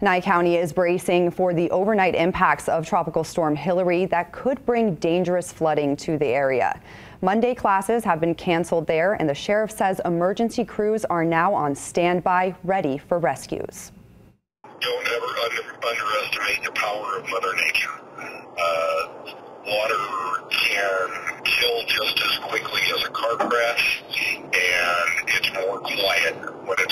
Nye County is bracing for the overnight impacts of Tropical Storm Hilary that could bring dangerous flooding to the area. Monday classes have been canceled there, and the sheriff says emergency crews are now on standby, ready for rescues. Don't ever under, underestimate the power of Mother Nature. Uh, water can kill just as quickly as a car crash, and it's more quiet when you.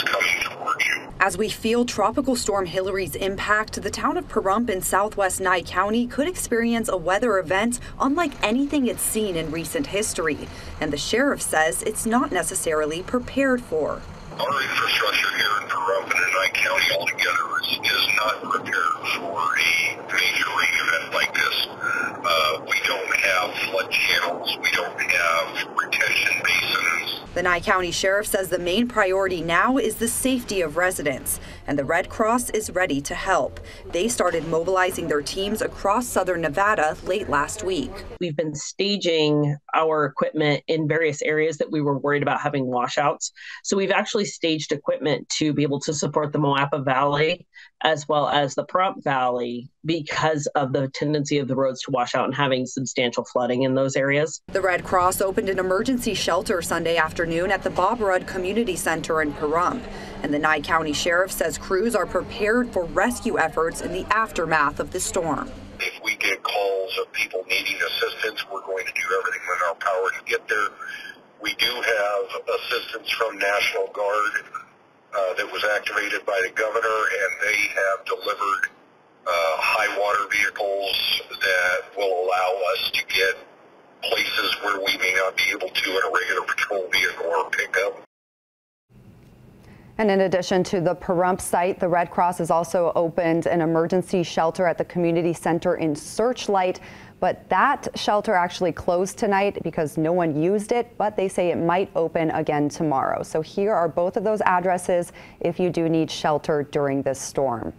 As we feel Tropical Storm Hilary's impact, the town of Pahrump in southwest Nye County could experience a weather event unlike anything it's seen in recent history. And the sheriff says it's not necessarily prepared for. Our infrastructure here in Pahrump and in Nye County altogether is, is not prepared for a major rain event like this. Uh, we don't have flood channels. We don't have retention basins. The Nye County Sheriff says the main priority now is the safety of residents, and the Red Cross is ready to help. They started mobilizing their teams across southern Nevada late last week. We've been staging our equipment in various areas that we were worried about having washouts. So we've actually staged equipment to be able to support the Moapa Valley as well as the Pahrump Valley because of the tendency of the roads to wash out and having substantial flooding in those areas. The Red Cross opened an emergency shelter Sunday afternoon at the Bob Rudd Community Center in Pahrump. And the Nye County Sheriff says crews are prepared for rescue efforts in the aftermath of the storm. If we get calls of people needing assistance, we're going to do everything in our there. We do have assistance from National Guard uh, that was activated by the governor, and they have delivered uh, high water vehicles that will allow us to get places where we may not be able to in a regular patrol vehicle or pickup. And in addition to the Pahrump site, the Red Cross has also opened an emergency shelter at the community center in Searchlight. But that shelter actually closed tonight because no one used it, but they say it might open again tomorrow. So here are both of those addresses if you do need shelter during this storm.